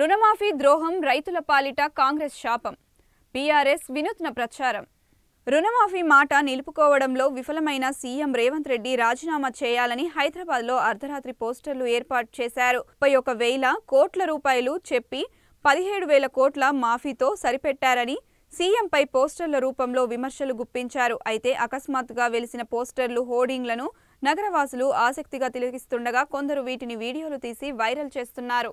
రుణమాఫీ ద్రోహం రైతుల పాలిట కాంగ్రెస్ శాపం. బీఆర్ఎస్ వినూత్న ప్రచారం. రుణమాఫీ మాట నిలుపుకోవడంలో విఫలమైన సీఎం రేవంత్ రెడ్డి రాజీనామా చేయాలని హైదరాబాద్లో అర్ధరాత్రి పోస్టర్లు ఏర్పాటు చేశారు. ముప్పై ఒక వేల కోట్ల రూపాయలు చెప్పి పదిహేడు వేల కోట్ల మాఫీతో సరిపెట్టారని సీఎంపై పోస్టర్ల రూపంలో విమర్శలు గుప్పించారు. అయితే అకస్మాత్తుగా వెలిసిన పోస్టర్లు హోర్డింగ్లను నగరవాసులు ఆసక్తిగా తిలకిస్తుండగా కొందరు వీటిని వీడియోలు తీసి వైరల్ చేస్తున్నారు.